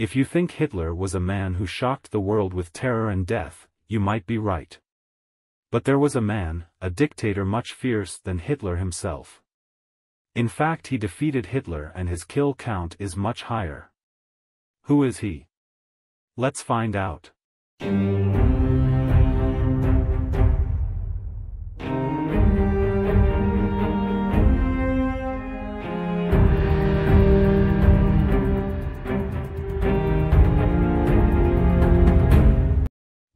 If you think Hitler was a man who shocked the world with terror and death, you might be right. But there was a man, a dictator much fierce than Hitler himself. In fact he defeated Hitler and his kill count is much higher. Who is he? Let's find out.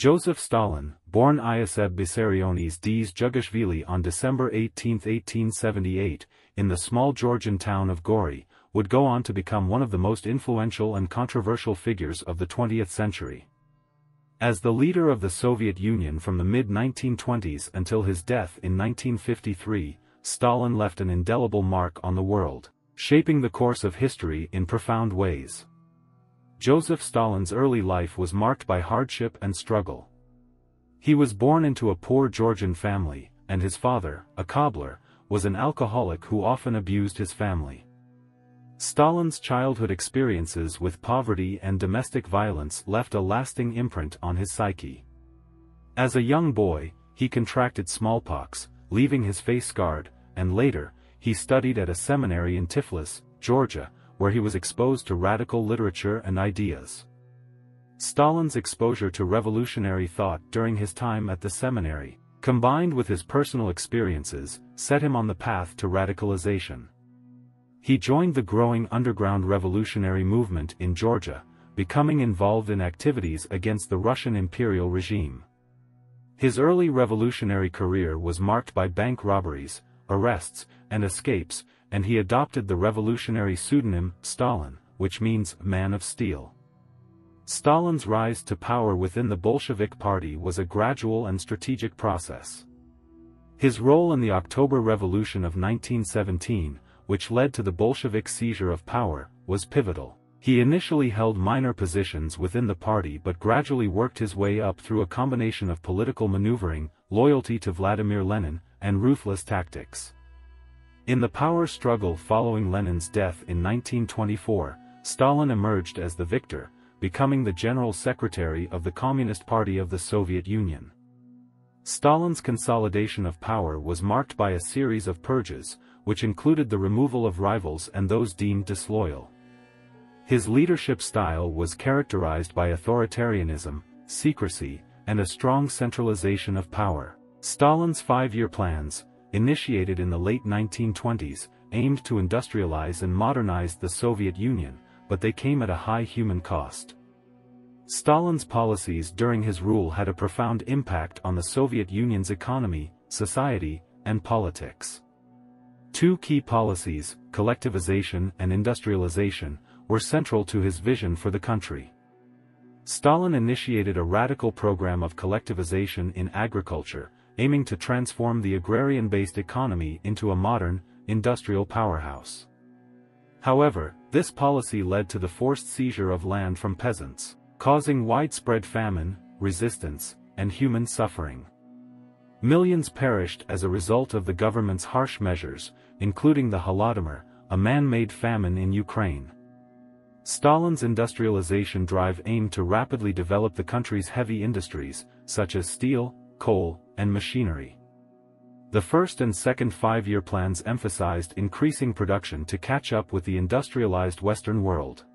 Joseph Stalin, born Ioseb Vissarionis des Jugashvili on December 18, 1878, in the small Georgian town of Gori, would go on to become one of the most influential and controversial figures of the 20th century. As the leader of the Soviet Union from the mid-1920s until his death in 1953, Stalin left an indelible mark on the world, shaping the course of history in profound ways. Joseph Stalin's early life was marked by hardship and struggle. He was born into a poor Georgian family, and his father, a cobbler, was an alcoholic who often abused his family. Stalin's childhood experiences with poverty and domestic violence left a lasting imprint on his psyche. As a young boy, he contracted smallpox, leaving his face scarred, and later, he studied at a seminary in Tiflis, Georgia, where he was exposed to radical literature and ideas. Stalin's exposure to revolutionary thought during his time at the seminary, combined with his personal experiences, set him on the path to radicalization. He joined the growing underground revolutionary movement in Georgia, becoming involved in activities against the Russian imperial regime. His early revolutionary career was marked by bank robberies, arrests, and escapes, and he adopted the revolutionary pseudonym Stalin, which means man of steel. Stalin's rise to power within the Bolshevik Party was a gradual and strategic process. His role in the October Revolution of 1917, which led to the Bolshevik seizure of power, was pivotal. He initially held minor positions within the party but gradually worked his way up through a combination of political maneuvering, loyalty to Vladimir Lenin, and ruthless tactics. In the power struggle following Lenin's death in 1924, Stalin emerged as the victor, becoming the General Secretary of the Communist Party of the Soviet Union. Stalin's consolidation of power was marked by a series of purges, which included the removal of rivals and those deemed disloyal. His leadership style was characterized by authoritarianism, secrecy, and a strong centralization of power. Stalin's five-year plans, initiated in the late 1920s, aimed to industrialize and modernize the Soviet Union, but they came at a high human cost. Stalin's policies during his rule had a profound impact on the Soviet Union's economy, society, and politics. Two key policies, collectivization and industrialization, were central to his vision for the country. Stalin initiated a radical program of collectivization in agriculture, aiming to transform the agrarian-based economy into a modern, industrial powerhouse. However, this policy led to the forced seizure of land from peasants, causing widespread famine, resistance, and human suffering. Millions perished as a result of the government's harsh measures, including the Holodomor, a man-made famine in Ukraine. Stalin's industrialization drive aimed to rapidly develop the country's heavy industries, such as steel, coal, and machinery. The first and second five-year plans emphasized increasing production to catch up with the industrialized Western world.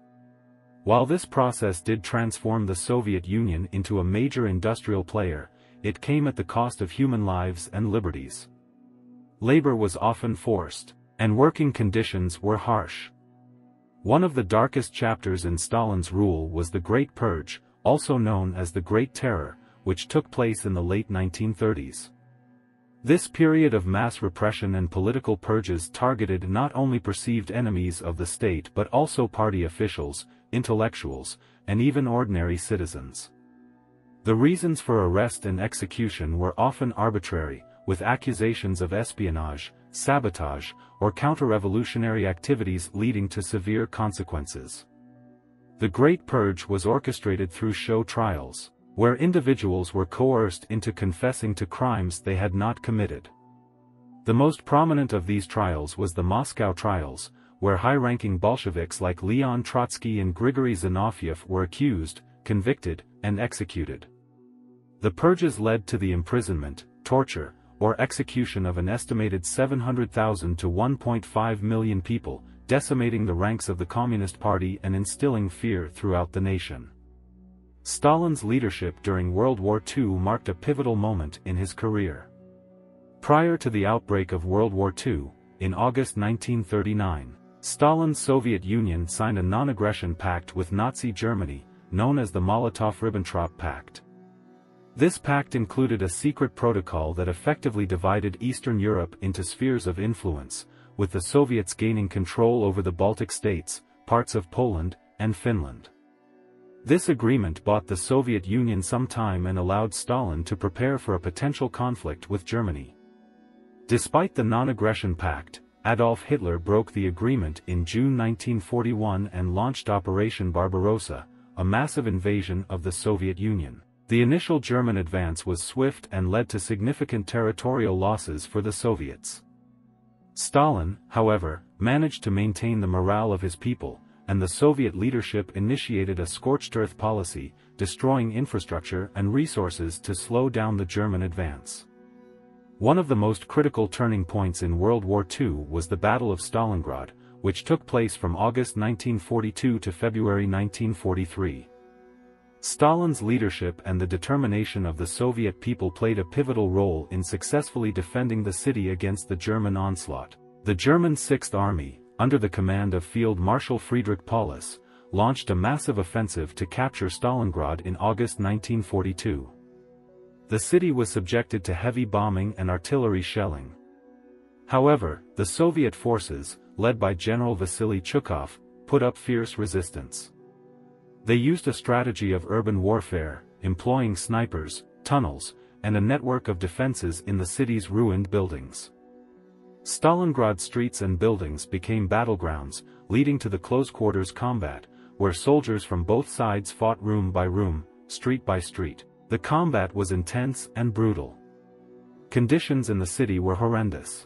While this process did transform the Soviet Union into a major industrial player, it came at the cost of human lives and liberties. Labor was often forced, and working conditions were harsh. One of the darkest chapters in Stalin's rule was the Great Purge, also known as the Great Terror, which took place in the late 1930s. This period of mass repression and political purges targeted not only perceived enemies of the state but also party officials, intellectuals, and even ordinary citizens. The reasons for arrest and execution were often arbitrary, with accusations of espionage, sabotage, or counter-revolutionary activities leading to severe consequences. The Great Purge was orchestrated through show trials where individuals were coerced into confessing to crimes they had not committed. The most prominent of these trials was the Moscow trials, where high-ranking Bolsheviks like Leon Trotsky and Grigory Zinoviev were accused, convicted, and executed. The purges led to the imprisonment, torture, or execution of an estimated 700,000 to 1.5 million people, decimating the ranks of the Communist Party and instilling fear throughout the nation. Stalin's leadership during World War II marked a pivotal moment in his career. Prior to the outbreak of World War II, in August 1939, Stalin's Soviet Union signed a non-aggression pact with Nazi Germany, known as the Molotov-Ribbentrop Pact. This pact included a secret protocol that effectively divided Eastern Europe into spheres of influence, with the Soviets gaining control over the Baltic states, parts of Poland, and Finland. This agreement bought the Soviet Union some time and allowed Stalin to prepare for a potential conflict with Germany. Despite the non-aggression pact, Adolf Hitler broke the agreement in June 1941 and launched Operation Barbarossa, a massive invasion of the Soviet Union. The initial German advance was swift and led to significant territorial losses for the Soviets. Stalin, however, managed to maintain the morale of his people, and the Soviet leadership initiated a scorched earth policy, destroying infrastructure and resources to slow down the German advance. One of the most critical turning points in World War II was the Battle of Stalingrad, which took place from August 1942 to February 1943. Stalin's leadership and the determination of the Soviet people played a pivotal role in successfully defending the city against the German onslaught. The German Sixth Army, under the command of Field Marshal Friedrich Paulus, launched a massive offensive to capture Stalingrad in August 1942. The city was subjected to heavy bombing and artillery shelling. However, the Soviet forces, led by General Vasily Chuikov, put up fierce resistance. They used a strategy of urban warfare, employing snipers, tunnels, and a network of defenses in the city's ruined buildings. Stalingrad streets and buildings became battlegrounds, leading to the close-quarters combat, where soldiers from both sides fought room by room, street by street. The combat was intense and brutal. Conditions in the city were horrendous.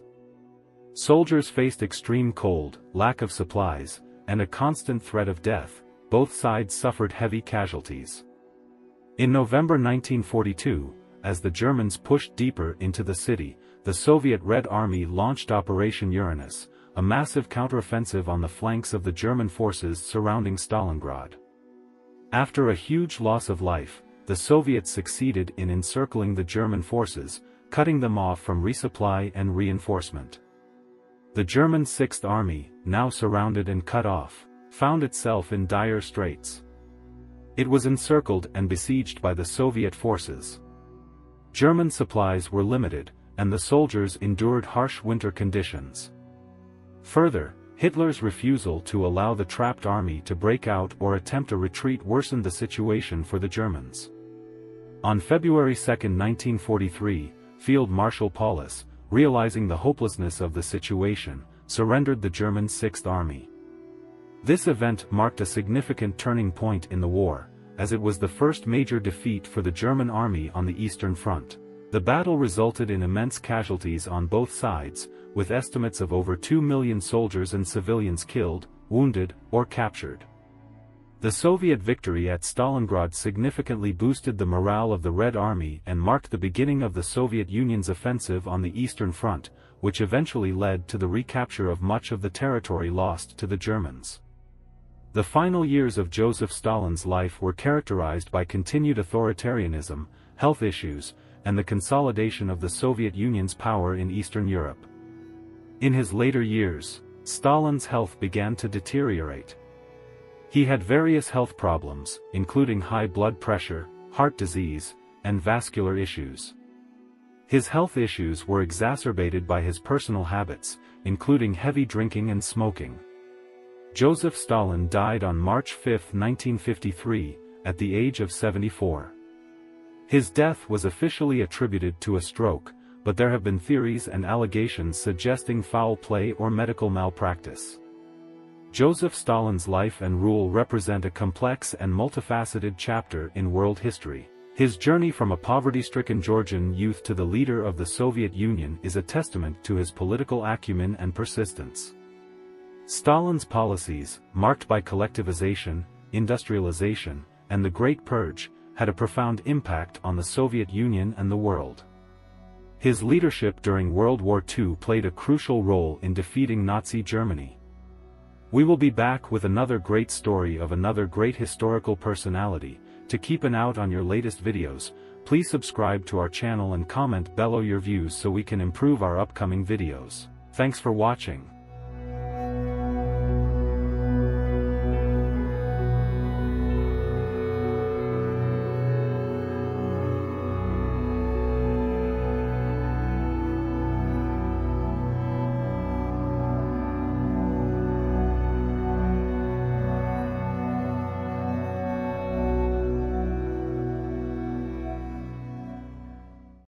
Soldiers faced extreme cold, lack of supplies, and a constant threat of death, both sides suffered heavy casualties. In November 1942, as the Germans pushed deeper into the city, the Soviet Red Army launched Operation Uranus, a massive counteroffensive on the flanks of the German forces surrounding Stalingrad. After a huge loss of life, the Soviets succeeded in encircling the German forces, cutting them off from resupply and reinforcement. The German Sixth Army, now surrounded and cut off, found itself in dire straits. It was encircled and besieged by the Soviet forces. German supplies were limited, and the soldiers endured harsh winter conditions. Further, Hitler's refusal to allow the trapped army to break out or attempt a retreat worsened the situation for the Germans. On February 2, 1943, Field Marshal Paulus, realizing the hopelessness of the situation, surrendered the German Sixth Army. This event marked a significant turning point in the war, as it was the first major defeat for the German army on the Eastern Front. The battle resulted in immense casualties on both sides, with estimates of over 2 million soldiers and civilians killed, wounded, or captured. The Soviet victory at Stalingrad significantly boosted the morale of the Red Army and marked the beginning of the Soviet Union's offensive on the Eastern Front, which eventually led to the recapture of much of the territory lost to the Germans. The final years of Joseph Stalin's life were characterized by continued authoritarianism, health issues, and the consolidation of the Soviet Union's power in Eastern Europe. In his later years, Stalin's health began to deteriorate. He had various health problems, including high blood pressure, heart disease, and vascular issues. His health issues were exacerbated by his personal habits, including heavy drinking and smoking. Joseph Stalin died on March 5, 1953, at the age of 74. His death was officially attributed to a stroke, but there have been theories and allegations suggesting foul play or medical malpractice. Joseph Stalin's life and rule represent a complex and multifaceted chapter in world history. His journey from a poverty-stricken Georgian youth to the leader of the Soviet Union is a testament to his political acumen and persistence. Stalin's policies, marked by collectivization, industrialization, and the Great Purge, had a profound impact on the Soviet Union and the world. His leadership during World War II played a crucial role in defeating Nazi Germany. We will be back with another great story of another great historical personality, to keep an out on your latest videos, please subscribe to our channel and comment below your views so we can improve our upcoming videos. Thanks for watching.